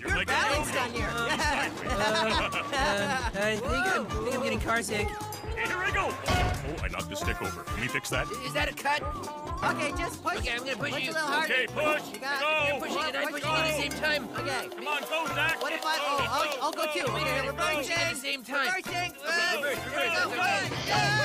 You're You're balanced on here. Uh, I think I'm, think I'm getting car sick. Here I go. Oh, I knocked the stick over. Can we fix that? Is that a cut? okay, just push. Okay, I'm gonna push push you. a little harder. Okay, push. You got Go. You're pushing it, I'm pushing it at the same time. Okay. Come on, go, Zack. What if I? Oh, I'll, I'll go too. Wait, we're reversing. at the same time. Reversing. Okay, reverse, Here we reverse, go. okay. One.